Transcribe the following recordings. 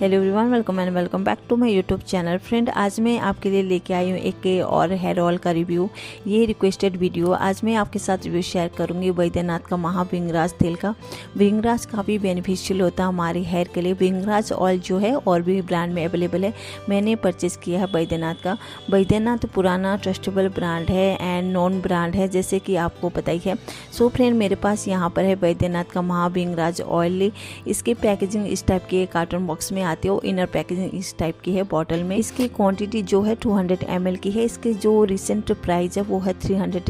Hello everyone welcome and welcome back to my YouTube channel friend आज मैं आपके लिए लेके आई हूँ एक और हेयर ऑयल का रिव्यू ये रिक्वेस्टेड वीडियो आज मैं आपके साथ रिव्यू शेयर करूँगी वैद्यनाथ का महाविंगराज तेल का. विंगराज काफ़ी बेनिफिशियल होता है हमारे हेयर के लिए. विंगराज ऑयल जो है और भी ब्रांड में अवेलेबल है. मैंने परचेज़ किया है वैद्यनाथ का. वैद्यनाथ पुराना ट्रस्टेबल ब्रांड है एंड नॉन ब्रांड है, जैसे कि आपको पता ही है. सो फ्रेंड मेरे पास यहाँ पर है वैद्यनाथ का महाविंगराज ऑयल इसके पैकेजिंग इस टाइप के कार्टून बॉक्स में आती है, वो इनर पैकेजिंग इस टाइप की है बॉटल में। इसकी क्वांटिटी जो है 200 हंड्रेड की है। इसके जो रिसेंट प्राइस है, वो है थ्री हंड्रेड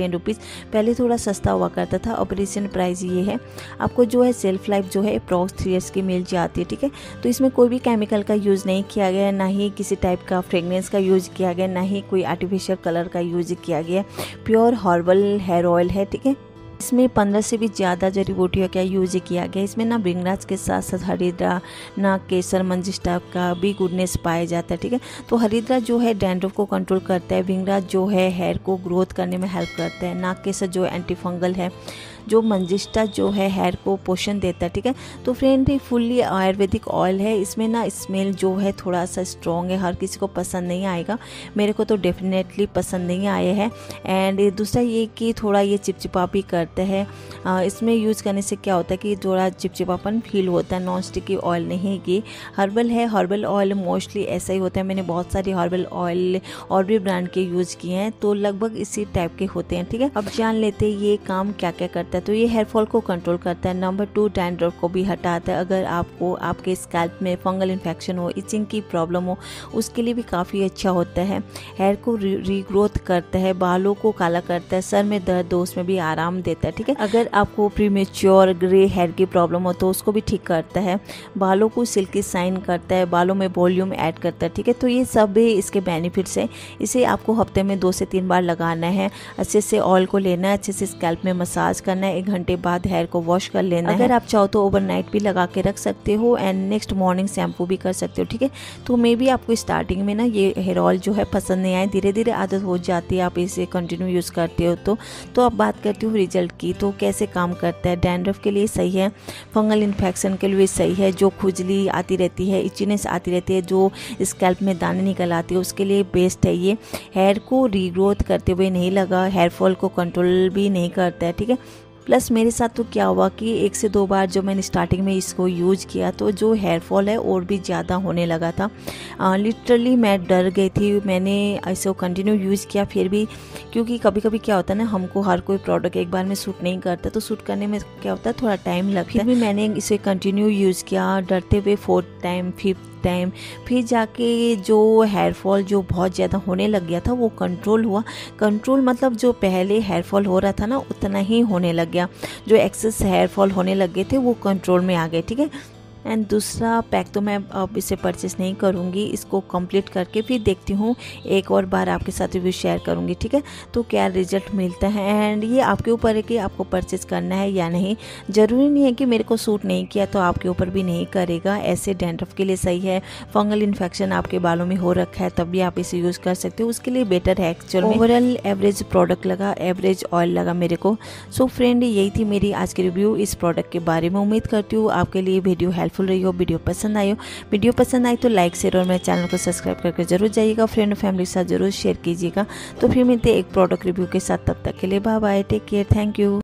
पहले थोड़ा सस्ता हुआ करता था, अब रिसेंट प्राइस ये है। आपको जो है सेल्फ लाइफ जो है अप्रॉक्स थ्री ईयर्स की मिल जाती है, ठीक है? तो इसमें कोई भी केमिकल का यूज़ नहीं किया गया, ना ही किसी टाइप का फ्रेगनेंस का यूज़ किया गया, ना ही कोई आर्टिफिशियल कलर का यूज़ किया गया। प्योर हर्बल हेयर ऑयल है, ठीक है? इसमें पंद्रह से भी ज़्यादा जड़ी बूटियों का यूज़ किया गया। इसमें ना ब्रिंगराज के साथ साथ हरिद्रा, ना केसर मंजिस्टा का भी गुडनेस पाया जाता है, ठीक है? तो हरिद्रा जो है डैंड्रफ को कंट्रोल करता है ब्रिंगराज जो है हेयर को ग्रोथ करने में हेल्प करता है नाक केसर जो एंटी फंगल है। जो मंजिस्टा जो है हेयर को पोषण देता है, ठीक है? तो फ्रेंड ये फुल्ली आयुर्वेदिक ऑयल है, इसमें ना स्मेल जो है थोड़ा सा स्ट्रॉन्ग है, हर किसी को पसंद नहीं आएगा। मेरे को तो डेफिनेटली पसंद नहीं आए हैं। एंड दूसरा ये कि थोड़ा ये चिपचिपा भी करता है। इसमें यूज़ करने से क्या होता है कि थोड़ा चिपचिपापन फील होता है नॉन स्टिकी ऑयल नहीं कि। हर्बल है हर्बल ऑयल मोस्टली ऐसा ही होता है। मैंने बहुत सारे हर्बल ऑयल और भी ब्रांड के यूज़ किए हैं तो लगभग इसी टाइप के होते हैं, ठीक है? अब जान लेते हैं ये काम क्या क्या करता है। है तो ये हेयर फॉल को कंट्रोल करता है। नंबर टू डैंड्रफ को भी हटाता है। अगर आपको, आपके स्कैल्प में फंगल इन्फेक्शन हो इचिंग की प्रॉब्लम हो, उसके लिए भी काफ़ी अच्छा होता है। हेयर को रीग्रोथ करता है, बालों को काला करता है, सर में दर्द हो, उसमें भी आराम देता है, ठीक है? अगर आपको प्रीमेच्योर ग्रे हेयर की प्रॉब्लम हो तो उसको भी ठीक करता है। बालों को सिल्की साइन करता है, बालों में वॉल्यूम ऐड करता है, ठीक है? तो ये सब भी इसके बेनिफिट्स है। इसे आपको हफ़्ते में दो से तीन बार लगाना है। अच्छे से ऑयल को लेना है, अच्छे से स्कैल्प में मसाज करना करना है, एक घंटे बाद हेयर को वॉश कर लेना अगर आप चाहो तो ओवरनाइट भी लगा के रख सकते हो एंड नेक्स्ट मॉर्निंग शैम्पू भी कर सकते हो, ठीक है? तो मे भी आपको स्टार्टिंग में ना ये हेयर ऑयल जो है पसंद नहीं आए धीरे धीरे आदत हो जाती है, आप इसे कंटिन्यू यूज़ करते हो तो। तो अब बात करती हूँ रिज़ल्ट की तो कैसे काम करता है? डैंड्रफ के लिए सही है फंगल इन्फेक्शन के लिए सही है, जो खुजली आती रहती है इचिनेस आती रहती है, जो स्कैल्प में दाने निकल आते है, उसके लिए बेस्ट है ये। हेयर को रीग्रोथ करते हुए नहीं लगा हेयर फॉल को कंट्रोल भी नहीं करता है, ठीक है? प्लस मेरे साथ तो क्या हुआ कि एक से दो बार जो मैंने स्टार्टिंग में इसको यूज़ किया तो जो हेयर फॉल है और भी ज़्यादा होने लगा था। लिटरली मैं डर गई थी, मैंने ऐसे कंटिन्यू यूज़ किया, फिर भी क्योंकि कभी कभी क्या होता है ना, हमको हर कोई प्रोडक्ट एक बार में सूट नहीं करता तो सूट करने में क्या होता है, थोड़ा टाइम लगता है। फिर भी मैंने इसे कंटिन्यू यूज़ किया, डरते हुए फोर्थ टाइम फिफ्थ टाइम फिर जाके जो हेयर फॉल जो बहुत ज़्यादा होने लग गया था, वो कंट्रोल हुआ। कंट्रोल मतलब जो पहले हेयर फॉल हो रहा था ना, उतना ही होने लग गया। जो एक्सेस हेयर फॉल होने लग गए थे, वो कंट्रोल में आ गए, ठीक है? एंड दूसरा पैक तो मैं अब इसे परचेस नहीं करूँगी, इसको कंप्लीट करके फिर देखती हूँ, एक और बार आपके साथ रिव्यू शेयर करूँगी, ठीक है? तो क्या रिज़ल्ट मिलता है? एंड ये आपके ऊपर है कि आपको परचेस करना है या नहीं? ज़रूरी नहीं है कि मेरे को सूट नहीं किया तो आपके ऊपर भी नहीं करेगा। ऐसे डेंड्रफ के लिए सही है। फंगल इन्फेक्शन आपके बालों में हो रखा है, तब भी आप इसे यूज़ कर सकते हो। उसके लिए बेटर है एक्चुअल ओवरऑल एवरेज प्रोडक्ट लगा एवरेज ऑयल लगा मेरे को। सो so फ्रेंड यही थी मेरी आज की रिव्यू इस प्रोडक्ट के बारे में। उम्मीद करती हूँ आपके लिए वीडियो हेल्प हेल्पफुल रही हो, वीडियो पसंद आई हो, वीडियो पसंद आई तो लाइक शेयर और मेरे चैनल को सब्सक्राइब करके ज़रूर जाइएगा फ्रेंड और फैमिली के साथ ज़रूर शेयर कीजिएगा। तो फिर मिलते एक प्रोडक्ट रिव्यू के साथ, तब तक के लिए bye bye take care thank you